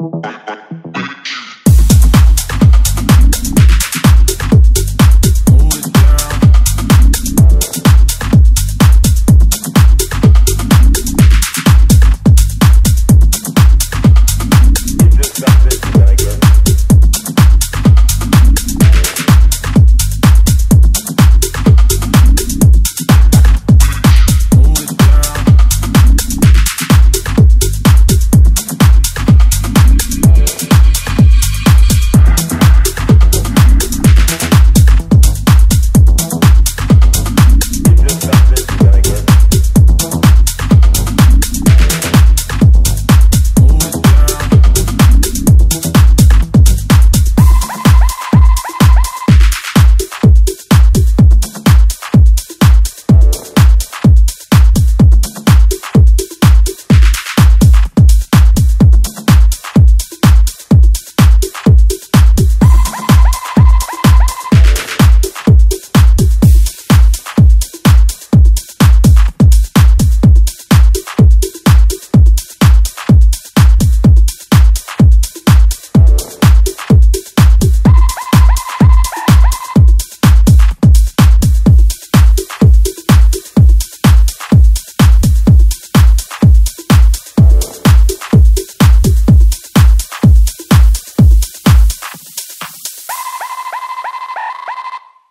Bye.